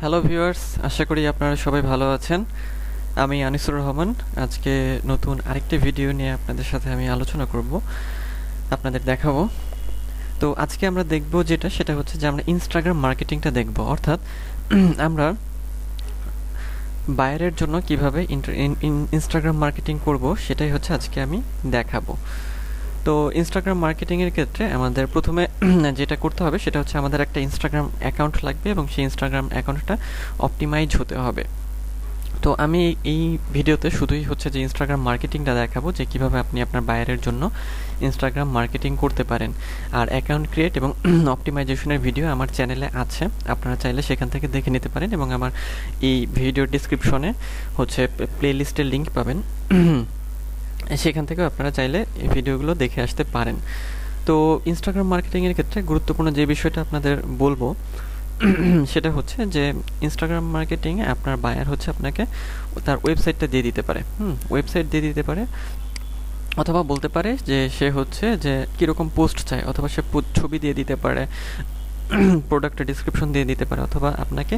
Hello viewers আশা করি আপনারা সবাই ভালো আছেন। আমি আনিসুর রহমান। আজকে নতুন আরেকটি ভিডিও নিয়ে আপনাদের সাথে আমি আলোচনা করব, আপনাদের দেখাবো। তো আজকে আমরা দেখব যেটা, সেটা হচ্ছে যে আমরা ইনস্টাগ্রাম মার্কেটিংটা দেখব। অর্থাৎ আমরা বাইরের জন্য কীভাবে ইনস্টাগ্রাম মার্কেটিং করব, সেটাই হচ্ছে আজকে আমি দেখাবো। তো ইনস্টাগ্রাম মার্কেটিংয়ের ক্ষেত্রে আমাদের প্রথমে যেটা করতে হবে সেটা হচ্ছে আমাদের একটা ইনস্টাগ্রাম অ্যাকাউন্ট লাগবে এবং সেই ইনস্টাগ্রাম অ্যাকাউন্টটা অপটিমাইজ হতে হবে। তো আমি এই ভিডিওতে শুধুই হচ্ছে যে ইনস্টাগ্রাম মার্কেটিংটা দেখাবো যে কীভাবে আপনি আপনার বাইরের জন্য ইনস্টাগ্রাম মার্কেটিং করতে পারেন। আর অ্যাকাউন্ট ক্রিয়েট এবং অপটিমাইজেশনের ভিডিও আমার চ্যানেলে আছে। আপনারা চাইলে সেখান থেকে দেখে নিতে পারেন এবং আমার এই ভিডিওর ডিসক্রিপশনে হচ্ছে প্লে লিস্টের লিঙ্ক পাবেন। সেখান থেকেও আপনারা চাইলে এই ভিডিওগুলো দেখে আসতে পারেন। তো ইনস্টাগ্রাম মার্কেটিংয়ের ক্ষেত্রে গুরুত্বপূর্ণ যে বিষয়টা আপনাদের বলব, সেটা হচ্ছে যে ইনস্টাগ্রাম মার্কেটিংয়ে আপনার বায়ার হচ্ছে আপনাকে তার ওয়েবসাইটটা দিয়ে দিতে পারে। হুম ওয়েবসাইট দিয়ে দিতে পারে অথবা বলতে পারে যে সে হচ্ছে যে কীরকম পোস্ট চায়, অথবা সে ছবি দিয়ে দিতে পারে প্রোডাক্টের ডিসক্রিপশন দিয়ে দিতে পারে, অথবা আপনাকে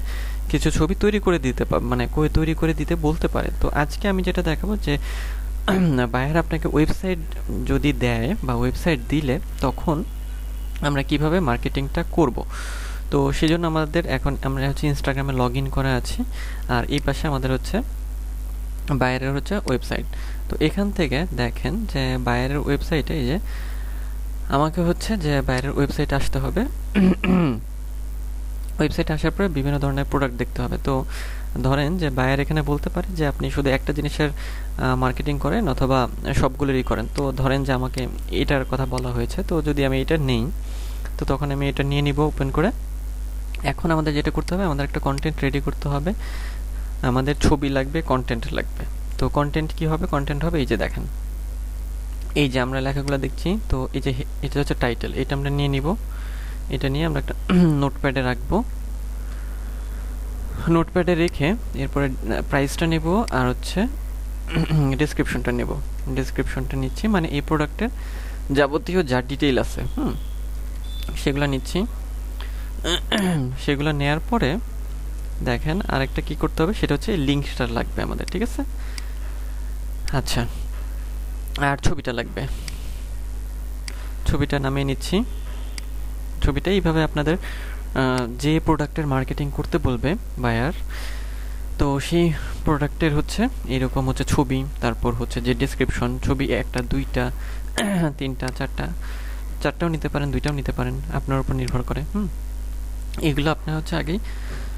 কিছু ছবি তৈরি করে দিতে মানে তৈরি করে দিতে বলতে পারে। তো আজকে আমি যেটা দেখাবো যে বায়ার আপনাকে ওয়েবসাইট যদি দেয় বা ওয়েবসাইট দিলে, তখন আমরা কীভাবে মার্কেটিংটা করব? তো সেই জন্য আমাদের এখন আমরা হচ্ছে ইনস্টাগ্রামে লগ ইন করা আছি, আর এই পাশে আমাদের হচ্ছে বাইরের হচ্ছে ওয়েবসাইট তো এখান থেকে দেখেন যে বাইরের ওয়েবসাইটে এই যে আমাকে হচ্ছে যে বাইরের ওয়েবসাইট আসতে হবে। ওয়েবসাইটে আসার পরে বিভিন্ন ধরনের প্রোডাক্ট দেখতে হবে। তো ধরেন যে বায়ার এখানে বলতে পারে যে, আপনি শুধু একটা জিনিসের মার্কেটিং করেন অথবা সবগুলোরই করেন। তো ধরেন যে আমাকে এটার কথা বলা হয়েছে। তো যদি আমি এটা নেই, তো তখন আমি এটা নিয়ে নিব ওপেন করে। এখন আমাদের যেটা করতে হবে, আমাদের একটা কন্টেন্ট রেডি করতে হবে। আমাদের ছবি লাগবে কন্টেন্ট লাগবে। তো কন্টেন্ট কি হবে? কন্টেন্ট হবে এই যে দেখেন। এই যে আমরা লেখাগুলো দেখছি, তো এই যে এটা হচ্ছে টাইটেল এটা আমরা নিয়ে নিব। এটা নিয়ে আমরা একটা নোটপ্যাডে রাখব। নোটপ্যাডে রেখে এরপরে প্রাইসটা নেব আর হচ্ছে ডিসক্রিপশনটা নেব। ডিসক্রিপশনটা নিচ্ছি মানে এই প্রোডাক্টের যাবতীয় যা ডিটেইল আছে, হুম, সেগুলো নিচ্ছি। সেগুলো নেয়ার পরে দেখেন আরেকটা কি করতে হবে, সেটা হচ্ছে লিঙ্কটা লাগবে আমাদের, ঠিক আছে? আচ্ছা আর ছবিটা লাগবে। ছবিটা নামিয়ে নিচ্ছি। ছবিটা এইভাবে আপনাদের যে প্রোডাক্টের মার্কেটিং করতে বলবে বায়ার তো সেই প্রোডাক্টের হচ্ছে এরকম হচ্ছে ছবি, তারপর হচ্ছে যে ডিসক্রিপশন ছবি একটা, দুইটা, তিনটা, চারটা, চারটাও নিতে পারেন, দুইটাও নিতে পারেন, আপনার উপর নির্ভর করে, হুম? এগুলো আপনি হচ্ছে আগেই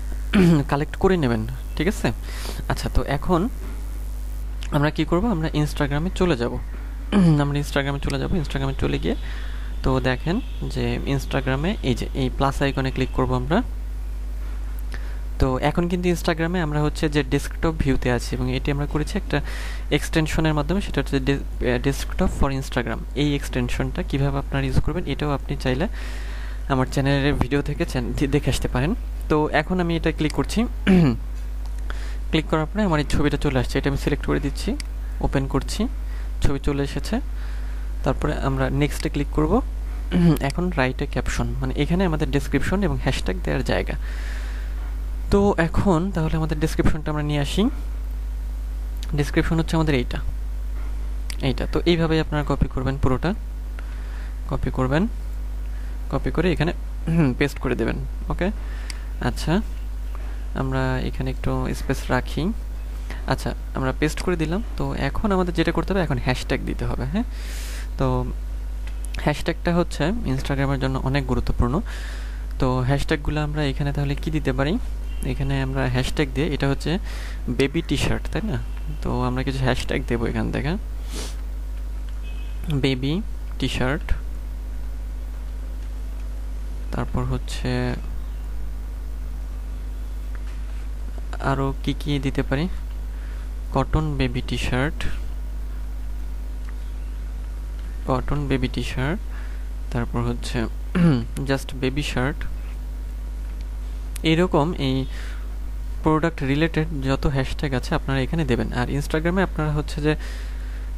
কালেক্ট করে নেবেন, ঠিক আছে? আচ্ছা তো এখন আমরা কি করব? আমরা ইনস্টাগ্রামে চলে যাব। আমরা ইনস্টাগ্রামে চলে যাব। ইনস্টাগ্রামে চলে গিয়ে তো দেখেন যে ইনস্টাগ্রামে এই যে, এই প্লাস আইকনে ক্লিক করব আমরা। তো এখন কিন্তু ইনস্টাগ্রামে আমরা হচ্ছে যে ডেস্কটপ ভিউতে আছি এবং এটি আমরা করেছি একটা এক্সটেনশনের মাধ্যমে, সেটা হচ্ছে ডেস্কটপ ফর ইনস্টাগ্রাম এই এক্সটেনশনটা কীভাবে আপনারা ইউজ করবেন, এটাও আপনি চাইলে আমার চ্যানেলের ভিডিও থেকে দেখে আসতে পারেন। তো এখন আমি এটা ক্লিক করছি। ক্লিক করার পরে আমার এই ছবিটা চলে আসছে, এটা আমি সিলেক্ট করে দিচ্ছি ওপেন করছি, ছবি চলে এসেছে। তারপরে আমরা নেক্সটে ক্লিক করব। এখন রাইটে ক্যাপশন মানে এখানে আমাদের ডেসক্রিপশন এবং হ্যাশট্যাগ দেওয়ার জায়গা। তো এখন তাহলে আমাদের ডেসক্রিপশনটা আমরা নিয়ে আসি। ডেসক্রিপশন হচ্ছে আমাদের এইটা। এইটা। তো এইভাবেই আপনারা কপি করবেন পুরোটা। কপি করবেন। কপি করে এখানে পেস্ট করে দেবেন। ওকে আচ্ছা। আমরা এখানে একটু স্পেস রাখি। আচ্ছা আমরা পেস্ট করে দিলাম। তো এখন আমাদের যেটা করতে হবে, এখন হ্যাশট্যাগ দিতে হবে হ্যাঁ? তো হ্যাশট্যাগটা হচ্ছে ইনস্টাগ্রামের জন্য অনেক গুরুত্বপূর্ণ। তো হ্যাশট্যাগুলো আমরা এখানে তাহলে কি দিতে পারি? এখানে আমরা হ্যাশট্যাগ দিয়ে, এটা হচ্ছে বেবি টি শার্ট তাই না? তো আমরা কিছু হ্যাশট্যাগ দেবো এখান থেকে। বেবি টি শার্ট তারপর হচ্ছে আরও কি কি দিতে পারি? Cotton baby T shirt cotton baby T shirt তারপর হচ্ছে জাস্ট বেবি শার্ট এইরকম এই প্রোডাক্ট রিলেটেড যত হ্যাশট্যাগ আছে আপনারা এখানে দেবেন। আর ইনস্টাগ্রামে আপনারা হচ্ছে যে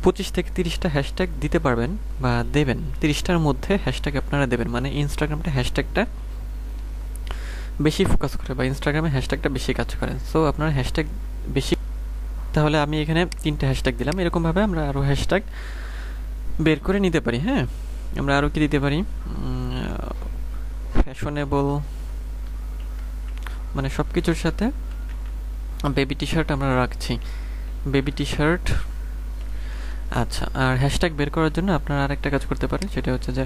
পঁচিশ থেকে তিরিশটা হ্যাশট্যাগ দিতে পারবেন বা দেবেন। তিরিশটার মধ্যে হ্যাশট্যাগ আপনারা দেবেন। মানে ইনস্টাগ্রামটা হ্যাশট্যাগটা বেশি ফোকাস করে বা ইনস্টাগ্রামে হ্যাশট্যাগটা বেশি কাজ করে। সো আপনারা হ্যাশট্যাগ বেশি তাহলে আমি এখানে তিনটে হ্যাশট্যাগ দিলাম। এরকমভাবে আমরা আরও হ্যাশট্যাগ বের করে নিতে পারি হ্যাঁ? আমরা আরও কি দিতে পারি? ফ্যাশনেবল মানে সব কিছুর সাথে বেবি টি শার্ট আমরা রাখছি। বেবি টি শার্ট আচ্ছা আর হ্যাশট্যাগ বের করার জন্য আপনারা আরেকটা কাজ করতে পারেন, সেটা হচ্ছে যে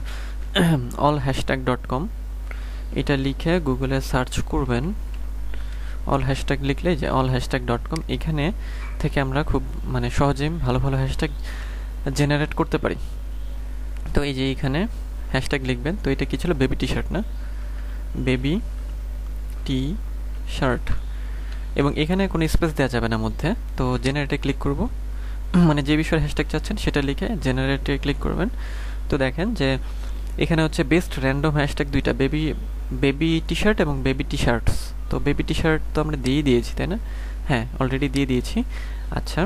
অল হ্যাশট্যাগ ডট কম এটা লিখে গুগলে সার্চ করবেন। অল হ্যাশট্যাগ লিখলে যে অল হ্যাশট্যাগ ডট কম এখানে থেকে আমরা খুব মানে সহজেই ভালো ভালো হ্যাশট্যাগ জেনারেট করতে পারি। তো এই যে এখানে হ্যাশট্যাগ লিখবেন, তো এটা কি ছিল? বেবি টি শার্ট না? বেবি টি শার্ট এবং এখানে কোনো স্পেস দেওয়া যাবে না মধ্যে। তো জেনারেটে ক্লিক করব। মানে যে বিষয়ে হ্যাশট্যাগ চাচ্ছেন সেটা লিখে জেনারেটে ক্লিক করবেন। তো দেখেন যে এখানে হচ্ছে বেস্ট র্যান্ডম হ্যাশট্যাগ দুইটা বেবি বেবি টি শার্ট এবং বেবি টি শার্টস তো বেবি টি শার্ট তো আমরা দিয়েই দিয়েছি, তাই না? হ্যাঁ অলরেডি দিয়ে দিয়েছি। আচ্ছা।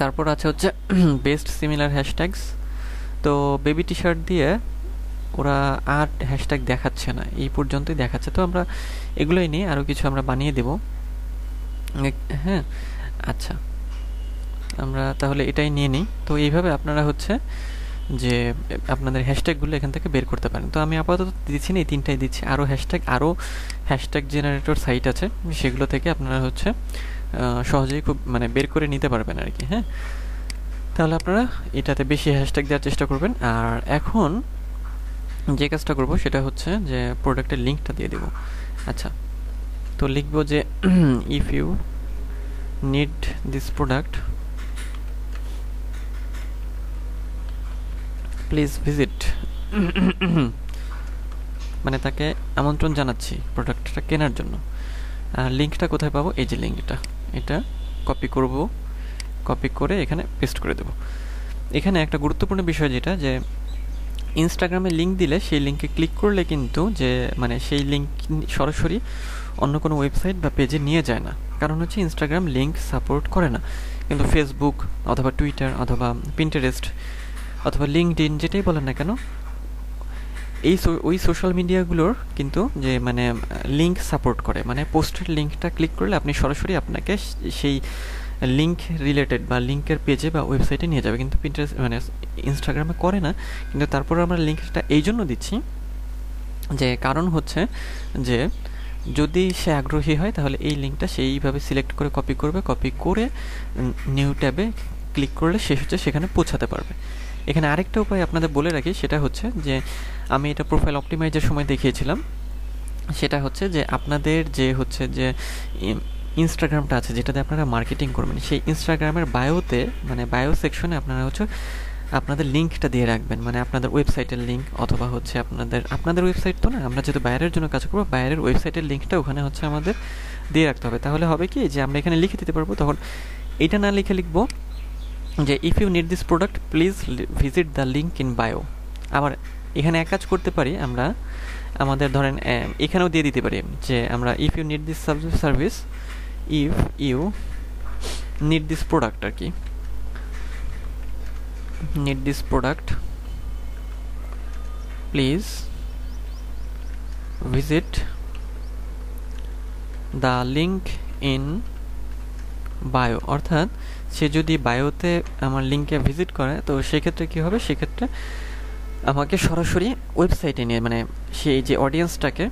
তারপর আছে হচ্ছে বেস্ট সিমিলার হ্যাশট্যাগস তো বেবি টি শার্ট দিয়ে ওরা আর হ্যাশট্যাগ দেখাচ্ছে না, এই পর্যন্তই দেখাচ্ছে। তো আমরা এগুলোই নিয়ে আরও কিছু আমরা বানিয়ে দেব। হ্যাঁ আচ্ছা। আমরা তাহলে এটাই নিয়ে নিই। তো এইভাবে আপনারা হচ্ছে যে আপনাদের হ্যাশট্যাগুলো এখান থেকে বের করতে পারেন। তো আমি আপাতত দিচ্ছি না, এই তিনটাই দিচ্ছি। আরও হ্যাশট্যাগ আরও হ্যাশট্যাগ জেনারেটর সাইট আছে। সেগুলো থেকে আপনারা হচ্ছে সহজেই খুব মানে বের করে নিতে পারবেন আর কি হ্যাঁ? তাহলে আপনারা এটাতে বেশি হ্যাশট্যাগ দেওয়ার চেষ্টা করবেন। আর এখন যে কাজটা করব সেটা হচ্ছে যে প্রোডাক্টের লিঙ্কটা দিয়ে দেব। আচ্ছা তো লিখব যে if you need this product please visit মানে তাকে আমন্ত্রণ জানাচ্ছি প্রোডাক্টটা কেনার জন্য। আর লিঙ্কটা কোথায় পাবো? এই যে লিঙ্কটা এটা কপি করব কপি করে এখানে পেস্ট করে দেব। এখানে একটা গুরুত্বপূর্ণ বিষয় যেটা, যে ইনস্টাগ্রামে লিঙ্ক দিলে সেই লিঙ্কে ক্লিক করলে কিন্তু যে মানে সেই লিঙ্ক সরাসরি অন্য কোনো ওয়েবসাইট বা পেজে নিয়ে যায় না। কারণ হচ্ছে ইনস্টাগ্রাম লিঙ্ক সাপোর্ট করে না। কিন্তু ফেসবুক অথবা টুইটার অথবা পিন্টারেস্ট অথবা লিঙ্কড ইন যেটাই বলেন না কেন এই ওই সোশ্যাল মিডিয়াগুলোর কিন্তু যে মানে লিঙ্ক সাপোর্ট করে মানে পোস্টের লিঙ্কটা ক্লিক করলে আপনি সরাসরি আপনাকে সেই লিঙ্ক রিলেটেড বা লিঙ্কের পেজে বা ওয়েবসাইটে নিয়ে যাবে। কিন্তু পিন্টারেস্ট মানে ইনস্টাগ্রামে করে না, কিন্তু তারপর আমরা লিঙ্কটা এই জন্য দিচ্ছি যে কারণ হচ্ছে যে, যদি সে আগ্রহী হয় তাহলে এই লিঙ্কটা সেইভাবে সিলেক্ট করে কপি করবে কপি করে নিউ ট্যাবে ক্লিক করলে সে হচ্ছে সেখানে পৌঁছাতে পারবে। এখানে আরেকটা উপায় আপনাদের বলে রাখি, সেটা হচ্ছে যে আমি এটা প্রোফাইল অপটিমাইজের সময় দেখিয়েছিলাম। সেটা হচ্ছে যে আপনাদের যে হচ্ছে যে ইনস্টাগ্রামটা আছে, যেটাতে আপনারা মার্কেটিং করবেন, সেই ইনস্টাগ্রামের বায়োতে মানে বায়ো সেকশনে আপনারা হচ্ছে আপনাদের লিঙ্কটা দিয়ে রাখবেন। মানে আপনাদের ওয়েবসাইটের লিঙ্ক অথবা হচ্ছে আপনাদের আপনাদের ওয়েবসাইট তো না, আমরা যেহেতু বাইরের জন্য কাজ করব, বাইরের ওয়েবসাইটের লিঙ্কটা ওখানে হচ্ছে আমাদের দিয়ে রাখতে হবে। তাহলে হবে কি যে আমরা এখানে লিখে দিতে পারব, তখন এটা না লিখে লিখব যে if you need this product please visit the link in bio আবার এখানে এক কাজ করতে পারি আমরা, আমাদের ধরেন এখানেও দিয়ে দিতে পারি, যে আমরা if you need this service if you need this product আর কি। Need this product please visit the link in bio অর্থাৎ সে যদি বায়োতে আমার লিঙ্কে ভিজিট করে, তো সেক্ষেত্রে কী হবে? সেক্ষেত্রে আমাকে সরাসরি ওয়েবসাইটে নিয়ে মানে সেই যে অডিয়েন্সটাকে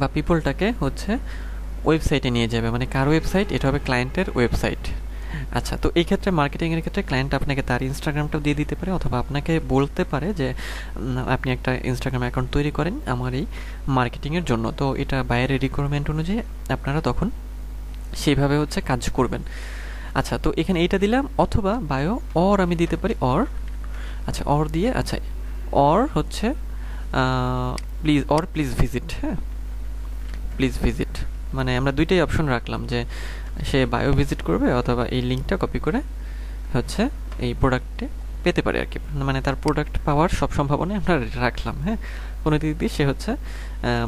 বা পিপলটাকে হচ্ছে ওয়েবসাইটে নিয়ে যাবে। মানে কার ওয়েবসাইট এটা হবে ক্লায়েন্টের ওয়েবসাইট আচ্ছা তো এই ক্ষেত্রে মার্কেটিংয়ের ক্ষেত্রে ক্লায়েন্ট আপনাকে তার ইনস্টাগ্রামটাও দিয়ে দিতে পারে, অথবা আপনাকে বলতে পারে যে আপনি একটা ইনস্টাগ্রাম অ্যাকাউন্ট তৈরি করেন আমার এই মার্কেটিংয়ের জন্য। তো এটা বাইরের রিকোয়ারমেন্ট অনুযায়ী আপনারা তখন সেইভাবে হচ্ছে কাজ করবেন। আচ্ছা তো এখানে এইটা দিলাম, অথবা বায়ো অর আমি দিতে পারি অর। আচ্ছা অর দিয়ে আচ্ছা অর হচ্ছে প্লিজ অর প্লিজ ভিজিট হ্যাঁ? প্লিজ ভিজিট মানে আমরা দুইটাই অপশন রাখলাম যে সে বায়ো ভিজিট করবে অথবা এই লিঙ্কটা কপি করে হচ্ছে এই প্রোডাক্টে পেতে পারে আর কি। মানে তার প্রোডাক্ট পাওয়ার সব সম্ভাবনাই আমরা রাখলাম হ্যাঁ? কোনো দিক দিয়ে সে হচ্ছে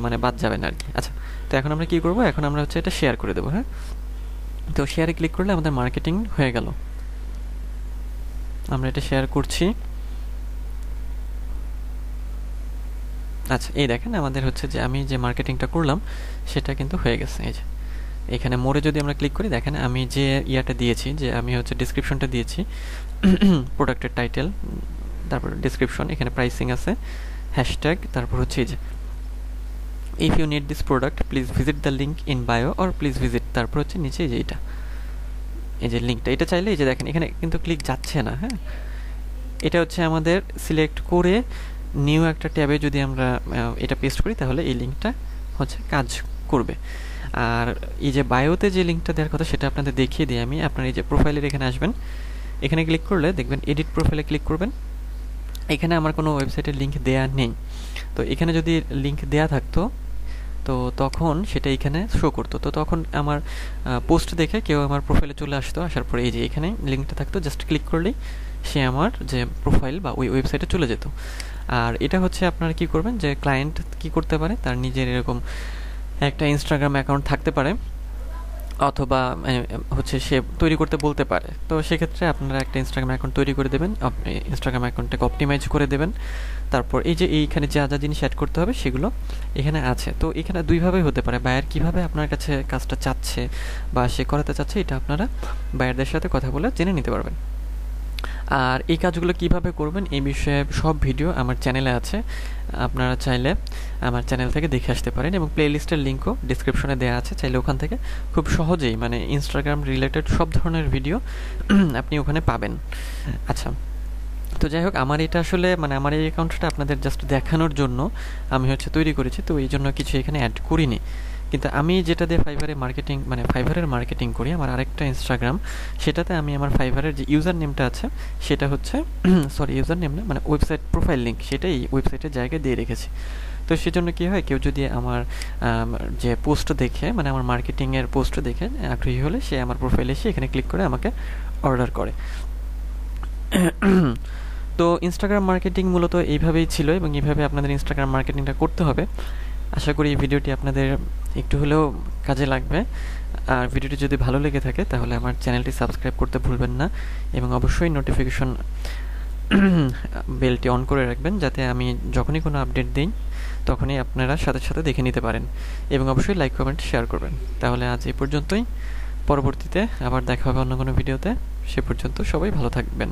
মানে বাদ যাবে না আর কি। আচ্ছা তো এখন আমরা কি করব? এখন আমরা হচ্ছে এটা শেয়ার করে দেবো হ্যাঁ? তো শেয়ারে ক্লিক করলে আমাদের মার্কেটিং হয়ে গেল। আমরা এটা শেয়ার করছি। আচ্ছা এই দেখেন আমাদের হচ্ছে যে আমি যে মার্কেটিংটা করলাম, সেটা কিন্তু হয়ে গেছে, এই যে। এখানে মোড়ে যদি আমরা ক্লিক করি, দেখেন আমি যে ইয়াটা দিয়েছি, যে আমি হচ্ছে ডিসক্রিপশনটা দিয়েছি প্রোডাক্টের টাইটেল তারপর ডিসক্রিপশন এখানে প্রাইসিং আছে হ্যাশট্যাগ তারপর হচ্ছে যে if you need this product please visit the link in bio or please visit তারপর হচ্ছে নিচে যে এটা, এই যে লিঙ্কটা এটা চাইলে এই যে দেখেন, এখানে কিন্তু ক্লিক যাচ্ছে না হ্যাঁ? এটা হচ্ছে আমাদের সিলেক্ট করে নিউ একটা ট্যাবে যদি আমরা এটা পেস্ট করি, তাহলে এই লিঙ্কটা হচ্ছে কাজ করবে। আর এই যে বায়োতে যে লিঙ্কটা দেওয়ার কথা সেটা আপনাদের দেখিয়ে দিই আমি। আপনার এই যে প্রোফাইলের এখানে আসবেন। এখানে ক্লিক করলে দেখবেন এডিট প্রোফাইলে ক্লিক করবেন। এখানে আমার কোনো ওয়েবসাইটের লিঙ্ক দেয়া নেই। তো এখানে যদি লিঙ্ক দেয়া থাকতো, তো তখন সেটা এখানে শো করতো। তো তখন আমার পোস্ট দেখে কেউ আমার প্রোফাইলে চলে আসতো। আসার পরে এই যে এখানে লিঙ্কটা থাকতো জাস্ট ক্লিক করলেই সে আমার যে প্রোফাইল বা ওই ওয়েবসাইটে চলে যেত। আর এটা হচ্ছে আপনারা কি করবেন যে ক্লায়েন্ট কি করতে পারে, তার নিজের এরকম একটা ইনস্টাগ্রাম অ্যাকাউন্ট থাকতে পারে, অথবা হচ্ছে সে তৈরি করতে বলতে পারে। তো সেক্ষেত্রে আপনারা একটা ইনস্টাগ্রাম অ্যাকাউন্ট তৈরি করে দেবেন ইনস্টাগ্রাম অ্যাকাউন্টটাকে অপটিমাইজ করে দেবেন। তারপর এই যে এইখানে যা যা জিনিস অ্যাড করতে হবে সেগুলো এখানে আছে। তো এখানে দুইভাবেই হতে পারে বায়ার কীভাবে আপনার কাছে কাজটা চাচ্ছে বা সে করাতে চাচ্ছে, এটা আপনারা বায়ারদের সাথে কথা বলে জেনে নিতে পারবেন। আর এই কাজগুলো কীভাবে করবেন এই বিষয়ে সব ভিডিও আমার চ্যানেলে আছে। আপনারা চাইলে আমার চ্যানেল থেকে দেখে আসতে পারেন এবং প্লেলিস্টের লিঙ্কও ডিসক্রিপশনে দেওয়া আছে। চাইলে ওখান থেকে খুব সহজেই মানে ইনস্টাগ্রাম রিলেটেড সব ধরনের ভিডিও আপনি ওখানে পাবেন। আচ্ছা তো যাই হোক, আমার এটা আসলে মানে আমার এই অ্যাকাউন্টটা আপনাদের জাস্ট দেখানোর জন্য আমি হচ্ছে তৈরি করেছি, তো এই জন্য কিছু এখানে অ্যাড করিনি। কিন্তু আমি যেটা দিয়ে ফাইবারে মার্কেটিং মানে ফাইবারের মার্কেটিং করি, আমার আরেকটা ইনস্টাগ্রাম সেটাতে আমি আমার ফাইবারের যে ইউজার নেমটা আছে, সেটা হচ্ছে সরি ইউজার নেম না মানে ওয়েবসাইট প্রোফাইল লিঙ্ক সেটাই ওয়েবসাইটের জায়গায় দিয়ে রেখেছি। তো সেজন্য কী হয়, কেউ যদি আমার যে পোস্ট দেখে মানে আমার মার্কেটিংয়ের পোস্ট দেখে আগ্রহী হলে, সে আমার প্রোফাইলে এসে এখানে ক্লিক করে আমাকে অর্ডার করে। তো ইনস্টাগ্রাম মার্কেটিং মূলত এইভাবেই ছিল এবং এইভাবে আপনাদের ইনস্টাগ্রাম মার্কেটিংটা করতে হবে। আশা করি এই ভিডিওটি আপনাদের একটু হলেও কাজে লাগবে। আর ভিডিওটি যদি ভালো লেগে থাকে, তাহলে আমার চ্যানেলটি সাবস্ক্রাইব করতে ভুলবেন না এবং অবশ্যই নোটিফিকেশন বেলটি অন করে রাখবেন, যাতে আমি যখনই কোনো আপডেট দিই, তখনই আপনারা সাথে সাথে দেখে নিতে পারেন এবং অবশ্যই লাইক কমেন্ট শেয়ার করবেন। তাহলে আজ এই পর্যন্তই। পরবর্তীতে আবার দেখা হবে অন্য কোনো ভিডিওতে। সে পর্যন্ত সবাই ভালো থাকবেন।